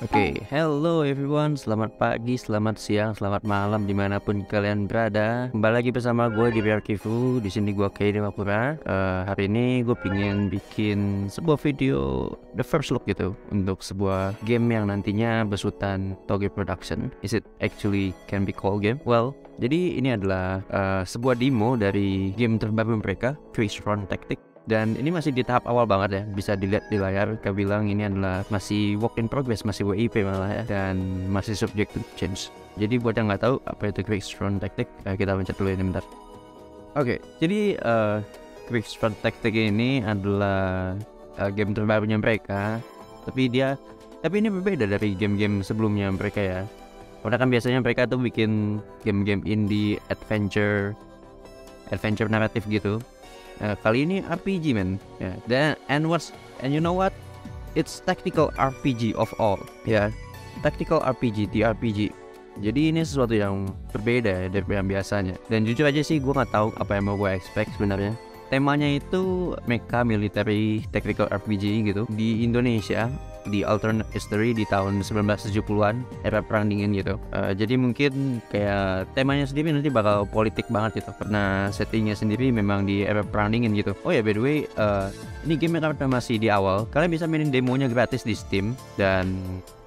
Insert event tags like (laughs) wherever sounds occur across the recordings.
Oke, hello everyone, selamat pagi, selamat siang, selamat malam di mana pun kalian berada. Kembali lagi bersama gue di Biar Kifu. Di sini gue Kei Demakura. Uh, hari ini gue pingin bikin sebuah video the first look gitu untuk sebuah game yang nantinya besutan Toge Production. Is it actually can be called game? Well, jadi ini adalah uh, sebuah demo dari game terbaru mereka, Chris Front Tactic dan ini masih di tahap awal banget ya bisa dilihat di layar kita bilang ini adalah masih work in progress masih WIP malah ya dan masih subject to change. Jadi buat yang nggak tahu apa itu quick strong tactic eh, kita pencet dulu ini bentar. Oke okay, jadi uh, quick strong tactic ini adalah uh, game terbarunya mereka tapi dia tapi ini berbeda dari game-game sebelumnya mereka ya. Karena kan biasanya mereka tuh bikin game-game indie adventure adventure naratif gitu Uh, kali ini RPG men. Ya. Yeah. Dan and what's and you know what? It's tactical RPG of all. Ya. Yeah. Tactical RPG, TRPG. Jadi ini sesuatu yang berbeda ya dari yang biasanya. Dan jujur aja sih gue nggak tahu apa yang mau gue expect sebenarnya. Temanya itu mecha military tactical RPG gitu di Indonesia di alternate history di tahun 1970-an era perang dingin gitu. Uh, jadi mungkin kayak temanya sendiri nanti bakal politik banget gitu. Karena settingnya sendiri memang di era perang dingin gitu. Oh ya by the way uh, ini game karena masih di awal. Kalian bisa mainin demonya gratis di Steam. Dan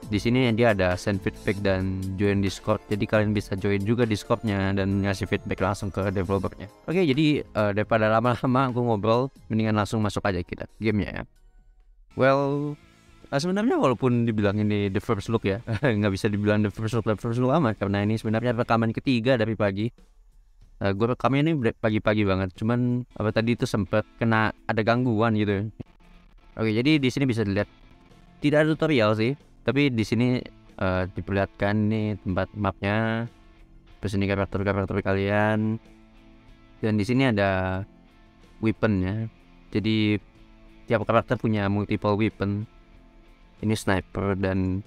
di sini dia ada send feedback dan join Discord. Jadi kalian bisa join juga Discordnya dan ngasih feedback langsung ke developernya. Oke jadi uh, daripada lama-lama aku ngobrol mendingan langsung masuk aja kita gamenya ya. Well Nah, sebenarnya walaupun dibilang ini the first look ya, (laughs) nggak bisa dibilang the first look, the first look amat karena ini sebenarnya rekaman ketiga dari pagi. Uh, gue rekamnya ini pagi-pagi banget, cuman apa tadi itu sempat kena ada gangguan gitu. Oke, jadi di sini bisa dilihat tidak ada tutorial sih, tapi di sini uh, diperlihatkan nih tempat mapnya, terus ini karakter-karakter kalian, dan di sini ada weaponnya. Jadi tiap karakter punya multiple weapon ini sniper dan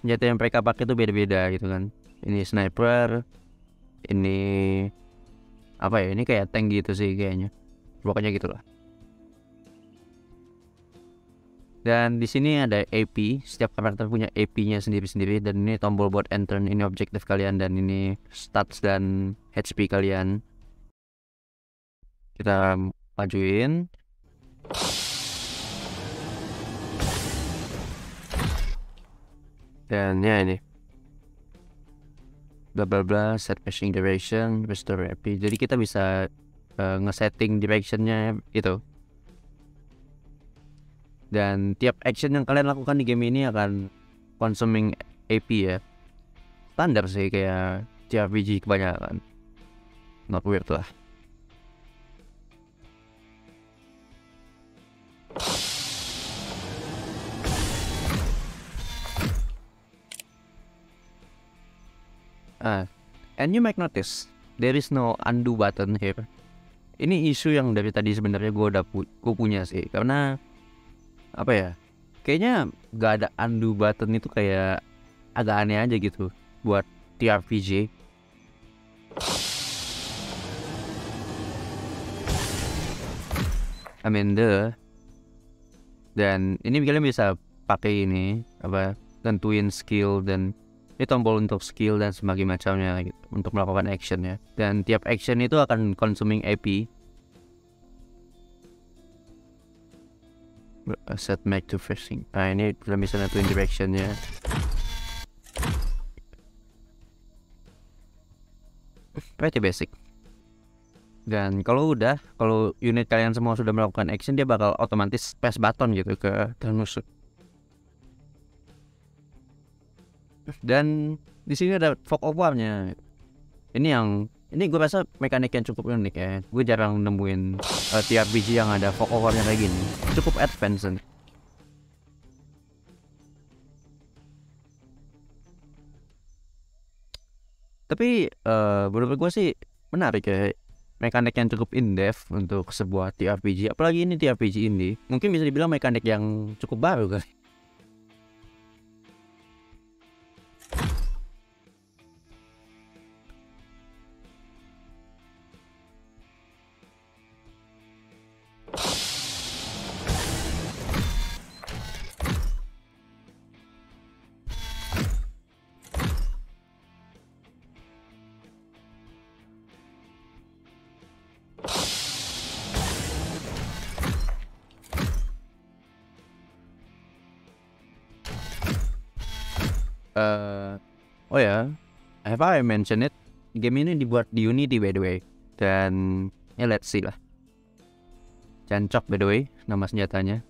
senjata yang mereka pakai itu beda-beda gitu kan. Ini sniper ini apa ya ini kayak tank gitu sih kayaknya. Pokoknya gitulah. Dan di sini ada AP setiap karakter punya AP-nya sendiri-sendiri dan ini tombol buat enter ini objektif kalian dan ini stats dan HP kalian. Kita majuin dan ya ini. Bla bla bla set meshing direction restore AP jadi kita bisa uh, ngesetting directionnya itu dan tiap action yang kalian lakukan di game ini akan consuming AP ya. Standar sih kayak JRPG kebanyakan. Not weird lah Uh, and you might notice there is no undo button here. Ini isu yang dari tadi sebenarnya gue udah pu gue punya sih karena apa ya? Kayaknya gak ada undo button itu kayak agak aneh aja gitu buat TRPG. I mean dan ini kalian bisa pakai ini apa tentuin skill dan ini tombol untuk skill dan sebagainya macamnya gitu, untuk melakukan action ya. Dan tiap action itu akan consuming AP set make to fishing. Nah ini kita bisa nentuin directionnya pretty basic. Dan kalau udah kalau unit kalian semua sudah melakukan action dia bakal otomatis press button gitu ke, ke musuh dan di sini ada fog of war-nya ini yang ini gue rasa mekanik yang cukup unik ya. Gue jarang nemuin uh, eh, TRPG yang ada fog of war-nya kayak gini. Cukup advance tapi uh, menurut gue sih menarik ya mekanik yang cukup in depth untuk sebuah TRPG apalagi ini TRPG ini mungkin bisa dibilang mekanik yang cukup baru kali uh, oh ya have I mentioned it. Game ini dibuat di Unity by the way. Dan ya let's see lah. Jancok by the way nama senjatanya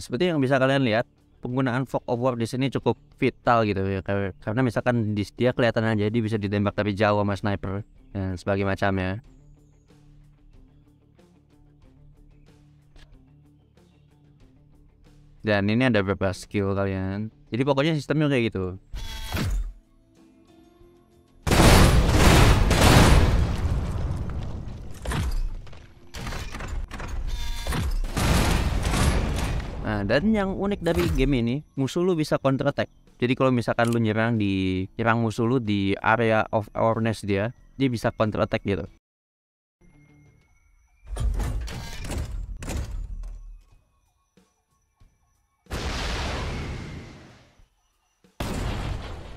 seperti yang bisa kalian lihat, penggunaan fog of war di sini cukup vital gitu ya karena misalkan di dia kelihatan aja dia bisa ditembak dari jauh sama sniper dan sebagai macamnya. Dan ini ada beberapa skill kalian. Jadi pokoknya sistemnya kayak gitu. Dan yang unik dari game ini, musuh lu bisa counter attack. Jadi kalau misalkan lu nyerang di nyerang musuh lu di area of awareness dia, dia bisa counter attack gitu.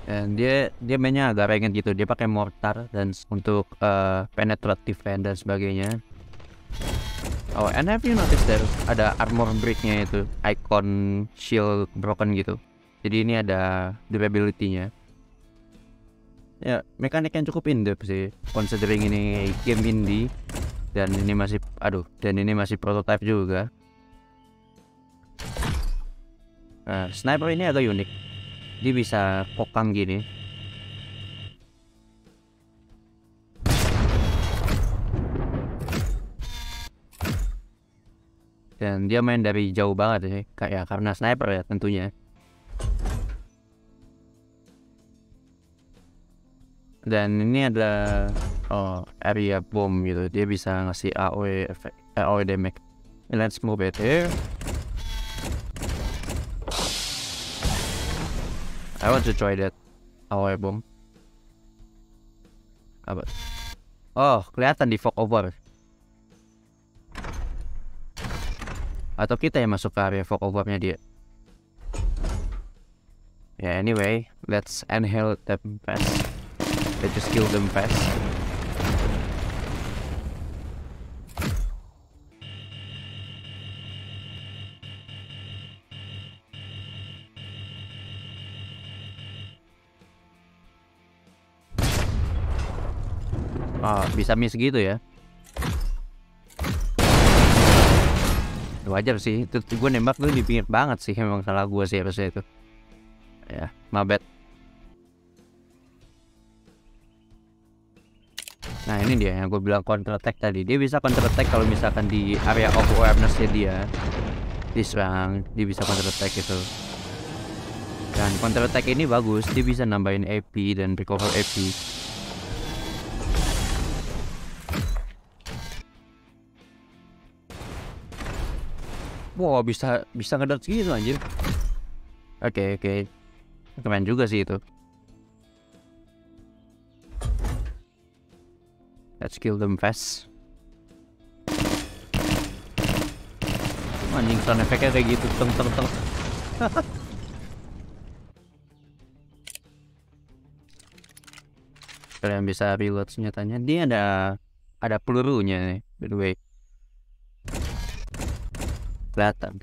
Dan dia dia mainnya agak pengen gitu. Dia pakai mortar dan untuk uh, penetrative dan sebagainya. Oh, and have you noticed there ada armor breaknya itu, icon shield broken gitu. Jadi ini ada durability-nya. Ya, mekanik yang cukup in depth sih, considering ini game indie dan ini masih, aduh, dan ini masih prototype juga. Nah, sniper ini agak unik. Dia bisa kokang gini. Dan dia main dari jauh banget sih kayak karena sniper ya tentunya. Dan ini ada oh area bomb gitu. Dia bisa ngasih AOE efek AOE damage. Let's move it here. I want to try that AOE bomb. Apa? Oh kelihatan di fog over atau kita yang masuk ke area overnya dia? Ya yeah, anyway let's inhale them fast let's just kill them fast. Oh, bisa miss gitu ya wajar sih. Itu gue nembak tuh di pinggir banget sih emang salah gue sih harusnya itu. Ya mabet nah ini dia yang gue bilang counter attack tadi. Dia bisa counter attack kalau misalkan di area of awareness dia diserang dia bisa counter attack itu. Dan counter attack ini bagus dia bisa nambahin AP dan recover AP Wow bisa bisa ngedot gitu anjir. Oke okay, oke. Okay. Keren juga sih itu. Let's kill them fast. Anjing sound effectnya kayak gitu. Teng teng teng. (laughs) Kalian bisa reload senjatanya. Dia ada Ada pelurunya nih By the way kelihatan.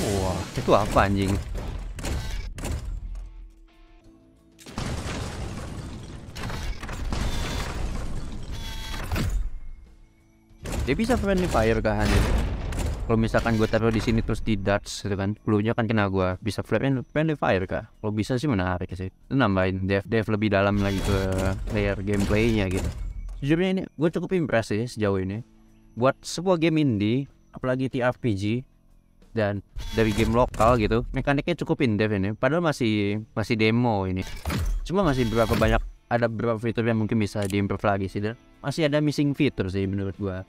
Wah itu apa anjing? Dia bisa friendly fire kah anjing kalau misalkan gue taruh di sini terus di darts gitu kan pelurunya kan kena gue bisa flame friendly fire kah kalau bisa sih menarik sih. Itu nambahin dev dev lebih dalam lagi ke layer gameplaynya gitu. Sejujurnya ini gue cukup impress sih sejauh ini. Buat sebuah game indie apalagi TRPG dan dari game lokal gitu mekaniknya cukup in depth ini. Padahal masih masih demo ini. Cuma masih berapa banyak ada beberapa fitur yang mungkin bisa diimprove lagi sih dan masih ada missing fitur sih menurut gua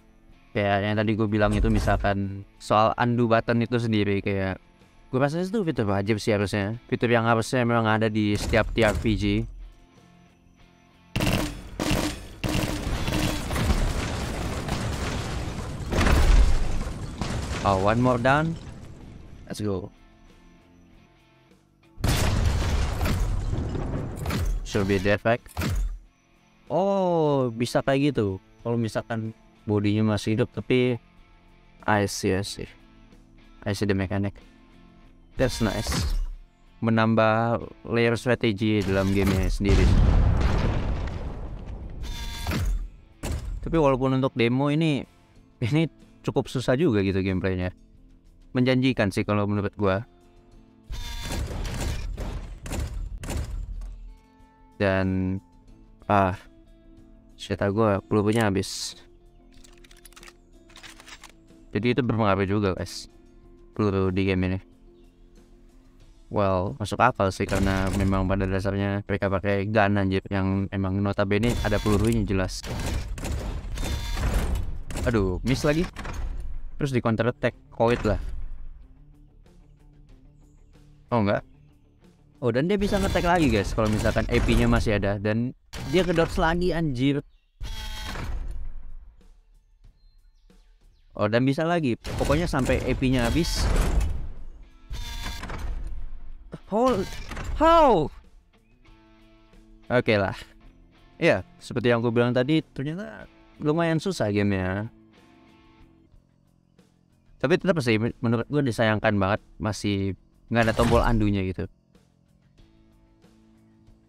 kayak yang tadi gue bilang itu misalkan soal undo button itu sendiri kayak gue rasa itu fitur wajib sih harusnya fitur yang harusnya memang ada di setiap TRPG Oh, one more down. Let's go. Should be dead back. Oh, bisa kayak gitu. Kalau misalkan bodinya masih hidup tapi I see, I see. I see the mechanic. That's nice. Menambah layer strategi dalam gamenya sendiri. Tapi walaupun untuk demo ini ini cukup susah juga gitu gameplaynya menjanjikan sih kalau menurut gua dan ah cerita gua pelurunya habis jadi itu berpengaruh juga guys peluru di game ini. Well masuk akal sih karena memang pada dasarnya mereka pakai gun anjir yang emang notabene ada pelurunya jelas. Aduh miss lagi. Terus di counter attack koit lah. Oh enggak? Oh dan dia bisa ngetek lagi guys kalau misalkan AP nya masih ada. Dan dia ke dots lagi anjir oh dan bisa lagi. Pokoknya sampai AP nya habis. How how? Oke okay lah. Ya seperti yang aku bilang tadi ternyata lumayan susah gamenya. Tapi tetap sih menurut gue disayangkan banget masih nggak ada tombol andunya gitu.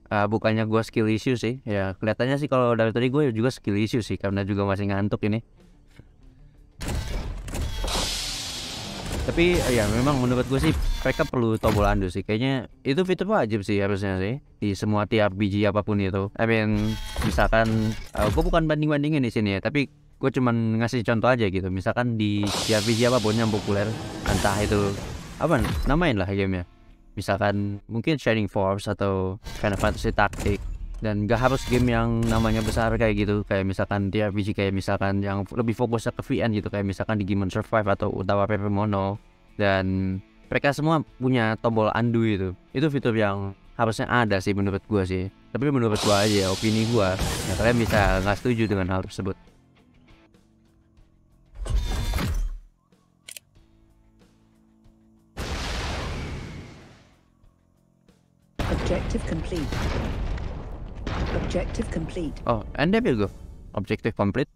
Uh, bukannya gue skill issue sih. Ya kelihatannya sih kalau dari tadi gue juga skill issue sih karena juga masih ngantuk ini tapi ya memang menurut gue sih mereka perlu tombol andu sih. Kayaknya itu fitur wajib sih harusnya sih di semua tiap biji apa pun itu. I mean misalkan uh, gue bukan banding bandingin di sini ya tapi gue cuman ngasih contoh aja gitu. Misalkan di JRPG apa pun yang populer entah itu apa namain lah gamenya. Misalkan mungkin Shining Force atau Final Fantasy Tactic dan gak harus game yang namanya besar kayak gitu. Kayak misalkan JRPG kayak misalkan yang lebih fokus ke VN gitu. Kayak misalkan di Digimon Survive atau Utawa Paper Mono dan mereka semua punya tombol undo itu itu fitur yang harusnya ada sih menurut gua sih tapi menurut gua aja opini gua ya kalian bisa nggak setuju dengan hal tersebut Objective complete. Objective complete. Oh, and there we go. Objective complete.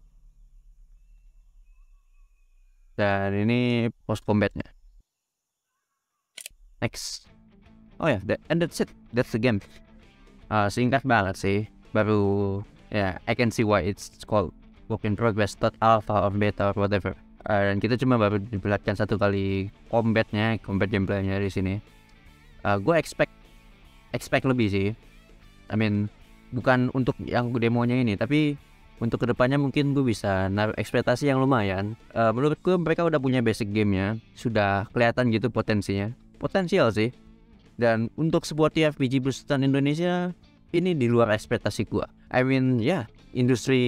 Dan ini post combatnya. Next. Oh ya, yeah, and that's it. That's the game. Uh, singkat banget sih. Baru ya, yeah, I can see why it's called work in progress, not alpha or beta or whatever. Uh, dan kita cuma baru diperlihatkan satu kali combatnya, combat gameplaynya di sini. Uh, gue expect expect lebih sih I mean bukan untuk yang demonya ini tapi untuk ke depannya mungkin gue bisa naruh ekspektasi yang lumayan uh, menurut gue mereka udah punya basic gamenya sudah kelihatan gitu potensinya potensial sih. Dan untuk sebuah TFPG besutan Indonesia ini di luar ekspektasi gue I mean ya yeah, industri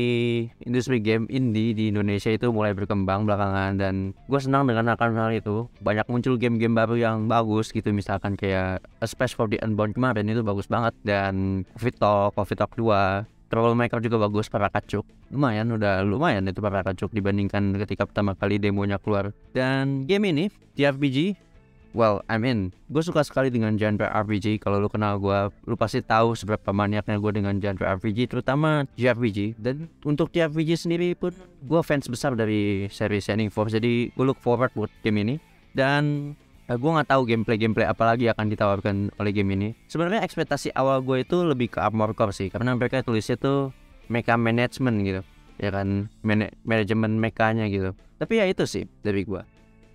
industri game indie di Indonesia itu mulai berkembang belakangan dan gue senang dengan akan hal itu. Banyak muncul game-game baru yang bagus gitu misalkan kayak A Space for the Unbound kemarin itu bagus banget dan Covid Talk, Covid Talk 2 Troublemaker juga bagus para kacuk lumayan udah lumayan itu para kacuk dibandingkan ketika pertama kali demonya keluar. Dan game ini TFBG well I mean gue suka sekali dengan genre RPG kalau lu kenal gue lu pasti tahu seberapa maniaknya gue dengan genre RPG terutama JRPG dan untuk JRPG sendiri pun gue fans besar dari seri Shining Force. Jadi gue look forward buat game ini. Dan uh, eh, gue nggak tahu gameplay gameplay apa lagi akan ditawarkan oleh game ini. Sebenarnya ekspektasi awal gue itu lebih ke Armor Core sih karena mereka tulisnya tuh mecha management gitu ya kan? Man manajemen mekanya gitu. Tapi ya itu sih dari gue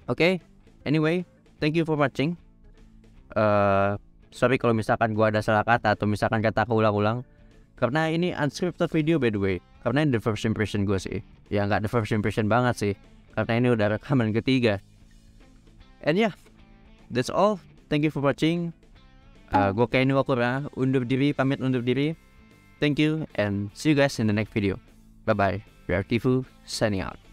oke? Okay? anyway thank you for watching. Uh, sorry kalau misalkan gua ada salah kata atau misalkan kata aku ulang-ulang. Karena ini unscripted video by the way. Karena ini the first impression gue sih. Ya nggak the first impression banget sih. Karena ini udah rekaman ketiga. And yeah that's all. Thank you for watching. Uh, gue Kenny Wakura undur diri pamit undur diri. Thank you and see you guys in the next video. Bye bye. We are Tifu signing out.